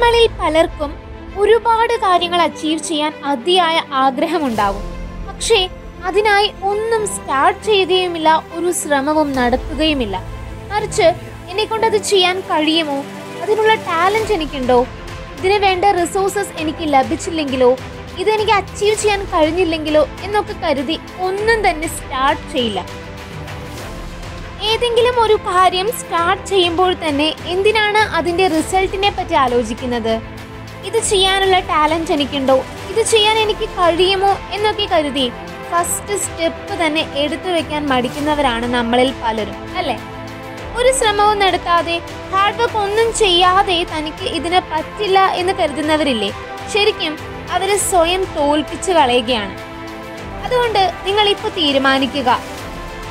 നിങ്ങളിൽ പലർക്കും ഒരുപാട് കാര്യങ്ങൾ അച്ചീവ് ചെയ്യാൻ അതിയായ ആഗ്രഹമുണ്ടാവും. പക്ഷേ അതിനായി ഒന്നും സ്റ്റാർട്ട് ചെയ്യുകയുമില്ല ഒരു ശ്രമവും നടത്തുകയുമില്ല. മറിച്ച് എന്നെ കൊണ്ടത് ചെയ്യാൻ കഴിയുമോ? അതിനുള്ള ടാലന്റ് എനിക്കുണ്ടോ? ഇതിന് വേണ്ട റിസോഴ്സസ് എനിക്ക് ലഭിച്ചില്ലെങ്കിലോ? ഇതെനിക്ക് അച്ചീവ് ചെയ്യാൻ കഴിഞ്ഞില്ലെങ്കിലോ? എന്നൊക്കെ കരുതി ഒന്നും തന്നെ സ്റ്റാർട്ട് ചെയ്യില്ല. ഏതെങ്കിലും ഒരു കാര്യം സ്റ്റാർട്ട് ചെയ്യുമ്പോൾ തന്നെ എന്തിനാണ് അതിന്റെ റിസൾട്ടിനെ പറ്റി ആലോചിക്കുന്നത്? ഇത് ചെയ്യാനുള്ള ടാലന്റ് എനിക്കുണ്ടോ? ഇത് ചെയ്യാൻ എനിക്ക് കഴിയുമോ എന്നൊക്കെ കരുതി ഫസ്റ്റ് സ്റ്റെപ്പ് തന്നെ എടുത്തു വെക്കാൻ മടിക്കുന്നവരാണ് നമ്മളിൽ പലരും അല്ലേ? ഒരു ശ്രമവും നടത്താതെ ഹാർഡ് വർക്ക് ഒന്നും ചെയ്യാതെ തനിക്ക് ഇതിന് പറ്റില്ല എന്ന് കരുതുന്നവരില്ലേ? ശരിക്കും അവരെ സ്വയം തോൽപ്പിച്ച് കളയുകയാണ്. അതുകൊണ്ട് നിങ്ങൾ ഇപ്പോൾ തീരുമാനിക്കുക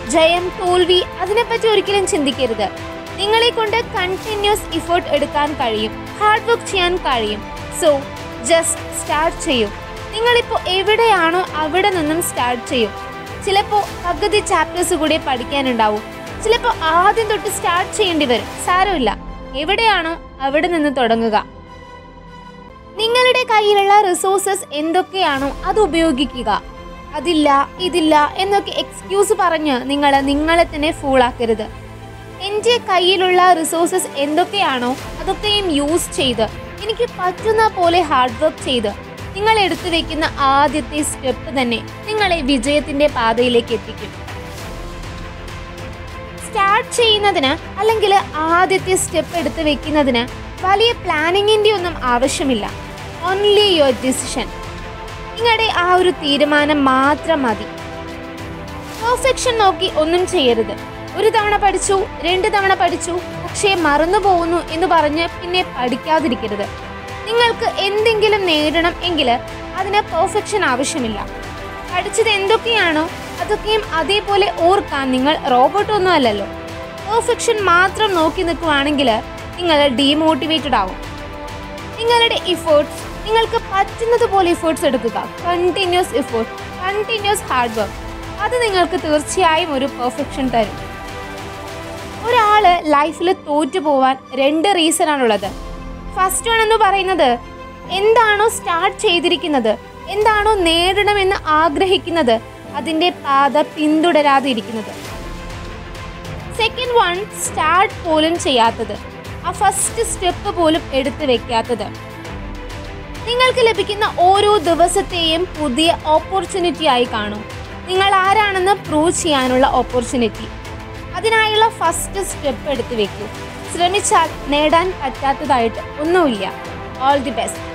ജയം തോൽവി അതിനെപ്പറ്റി ഒരിക്കലും ചിന്തിക്കരുത്. നിങ്ങളെ കൊണ്ട് കണ്ടിന്യൂസ് ഇഫേർട്ട് എടുക്കാൻ കഴിയും ഹാർഡ് വർക്ക് ചെയ്യാൻ കഴിയും. സോ ജസ്റ്റ് സ്റ്റാർട്ട് ചെയ്യും. നിങ്ങളിപ്പോൾ എവിടെയാണോ അവിടെ നിന്നും സ്റ്റാർട്ട് ചെയ്യും. ചിലപ്പോൾ പകുതി ചാപ്റ്റേഴ്സ് കൂടി പഠിക്കാനുണ്ടാവും. ചിലപ്പോൾ ആദ്യം തൊട്ട് സ്റ്റാർട്ട് ചെയ്യേണ്ടി വരും. സാരമില്ല. എവിടെയാണോ അവിടെ നിന്ന് തുടങ്ങുക. നിങ്ങളുടെ കയ്യിലുള്ള റിസോഴ്സസ് എന്തൊക്കെയാണോ അത് ഉപയോഗിക്കുക. അതില്ല ഇതില്ല എന്നൊക്കെ എക്സ്ക്യൂസ് പറഞ്ഞ് നിങ്ങൾ നിങ്ങളെ തന്നെ ഫൂളാക്കരുത് എന്റെ കയ്യിലുള്ള റിസോഴ്സസ് എന്തൊക്കെയാണോ അതൊക്കെയും യൂസ് ചെയ്ത് എനിക്ക് പറ്റുന്ന പോലെ ഹാർഡ് വർക്ക് ചെയ്ത് നിങ്ങൾ എടുത്തു വെക്കുന്ന ആദ്യത്തെ സ്റ്റെപ്പ് തന്നെ നിങ്ങളെ വിജയത്തിന്റെ പാതയിലേക്ക് എത്തിക്കും. സ്റ്റാർട്ട് ചെയ്യുന്നതിന് അല്ലെങ്കിൽ ആദ്യത്തെ സ്റ്റെപ്പ് എടുത്ത് വെക്കുന്നതിന് വലിയ പ്ലാനിങ്ങിന്റെ ഒന്നും ആവശ്യമില്ല. ഓൺലി യുവർ ഡിസിഷൻ നിങ്ങളുടെ ആ ഒരു തീരുമാനം മാത്രം മതി. പെർഫെക്ഷൻ നോക്കി ഒന്നും ചെയ്യരുത്. ഒരു തവണ പഠിച്ചു രണ്ട് തവണ പഠിച്ചു പക്ഷേ മറന്നു പോകുന്നു എന്ന് പറഞ്ഞ് പിന്നെ പഠിക്കാതിരിക്കരുത്. നിങ്ങൾക്ക് എന്തെങ്കിലും നേടണം എങ്കിൽ അതിന് പെർഫെക്ഷൻ ആവശ്യമില്ല. പഠിച്ചത് എന്തൊക്കെയാണോ അതൊക്കെയും അതേപോലെ ഓർക്കാൻ നിങ്ങൾ റോബോട്ട് ഒന്നും അല്ലല്ലോ. പെർഫെക്ഷൻ മാത്രം നോക്കി നിൽക്കുവാണെങ്കിൽ നിങ്ങൾ ഡീമോട്ടിവേറ്റഡ് ആവും. നിങ്ങളുടെ ഇഫേർട്സ് നിങ്ങൾക്ക് പറ്റുന്നത് പോലെ എഫേർട്സ് എടുക്കുക. Continuous effort continuous hard work അത് നിങ്ങൾക്ക് തീർച്ചയായും ഒരു പെർഫെക്ഷൻ തരും. ഒരാൾ ലൈഫിൽ തോറ്റു പോവാൻ രണ്ട് റീസൺ ആണുള്ളത്. ഫസ്റ്റ് വൺ എന്ന് പറയുന്നത് എന്താണോ സ്റ്റാർട്ട് ചെയ്തിരിക്കുന്നത് എന്താണോ നേടണമെന്ന് ആഗ്രഹിക്കുന്നത് അതിന്റെ പാത പിന്തുടരാതെ ഇരിക്കുന്നത് സെക്കൻഡ് വൺ സ്റ്റാർട്ട് പോലും ചെയ്യാത്തത്. ആ ഫസ്റ്റ് സ്റ്റെപ്പ് പോലും എടുത്തു വെക്കാത്തത്. നിങ്ങൾക്ക് ലഭിക്കുന്ന ഓരോ ദിവസത്തെയും പുതിയ ഓപ്പർച്യൂണിറ്റി ആയി കാണും. നിങ്ങൾ ആരാണെന്ന് പ്രൂവ് ചെയ്യാനുള്ള ഓപ്പർച്യൂണിറ്റി അതിനായുള്ള ഫസ്റ്റ് സ്റ്റെപ്പ് എടുത്തു വെക്കൂ. ശ്രമിച്ചാൽ നേടാൻ പറ്റാത്തതായിട്ട് ഒന്നുമില്ല. All the best